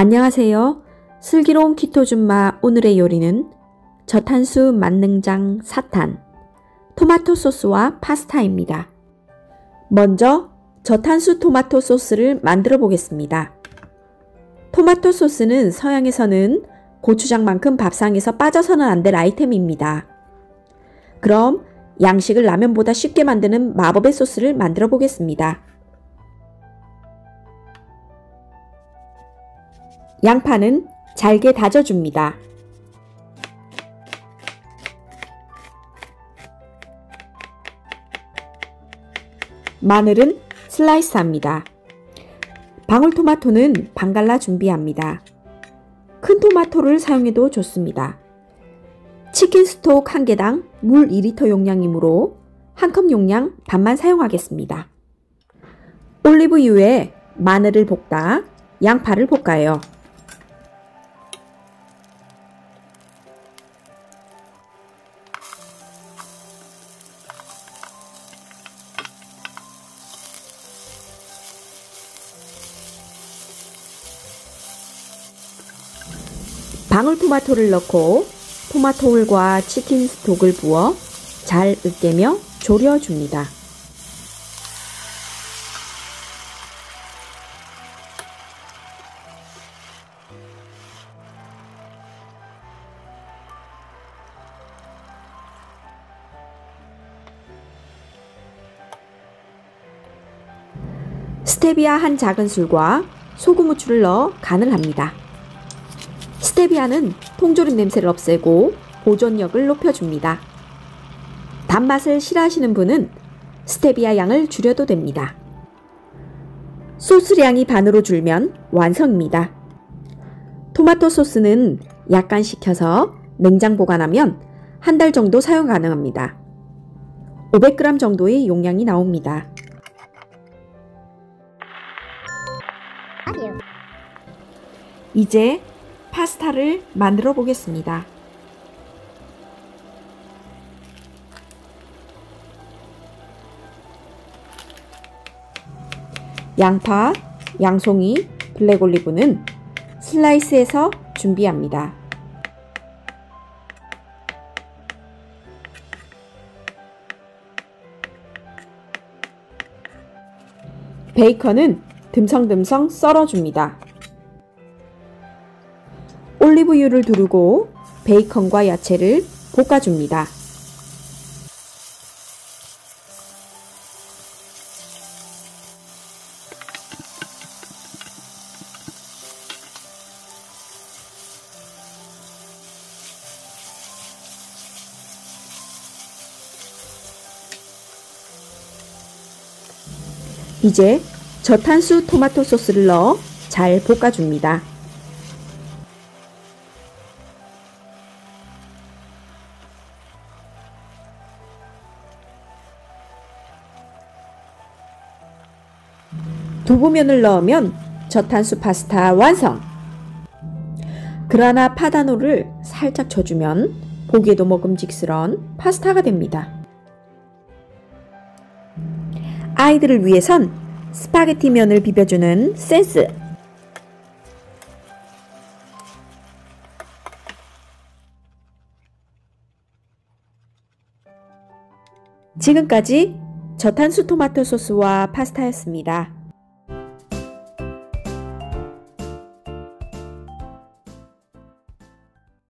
안녕하세요. 슬기로운 키토준마 오늘의 요리는 저탄수 만능장 사탄, 토마토 소스와 파스타입니다. 먼저 저탄수 토마토 소스를 만들어 보겠습니다. 토마토 소스는 서양에서는 고추장만큼 밥상에서 빠져서는 안 될 아이템입니다. 그럼 양식을 라면보다 쉽게 만드는 마법의 소스를 만들어 보겠습니다. 양파는 잘게 다져줍니다. 마늘은 슬라이스합니다. 방울토마토는 반갈라 준비합니다. 큰 토마토를 사용해도 좋습니다. 치킨 스톡 1개당 물 2리터 용량이므로 한 컵 용량 반만 사용하겠습니다. 올리브유에 마늘을 볶다 양파를 볶아요. 방울토마토를 넣고 토마토홀과 치킨 스톡을 부어 잘 으깨며 졸여줍니다. 스테비아 한 작은술과 소금 후추를 넣어 간을 합니다. 스테비아는 통조림 냄새를 없애고 보존력을 높여줍니다. 단맛을 싫어하시는 분은 스테비아 양을 줄여도 됩니다. 소스량이 반으로 줄면 완성입니다. 토마토 소스는 약간 식혀서 냉장 보관하면 한 달 정도 사용 가능합니다. 500g 정도의 용량이 나옵니다. 이제 파스타를 만들어 보겠습니다. 양파, 양송이, 블랙올리브는 슬라이스해서 준비합니다. 베이컨은 듬성듬성 썰어줍니다. 올리브유를 두르고 베이컨과 야채를 볶아줍니다. 이제 저탄수 토마토 소스를 넣어 잘 볶아줍니다. 두부면을 넣으면 저탄수 파스타 완성! 그라나 파다노를 살짝 쳐주면 보기에도 먹음직스러운 파스타가 됩니다. 아이들을 위해선 스파게티 면을 비벼주는 센스! 지금까지 저탄수 토마토 소스와 파스타였습니다.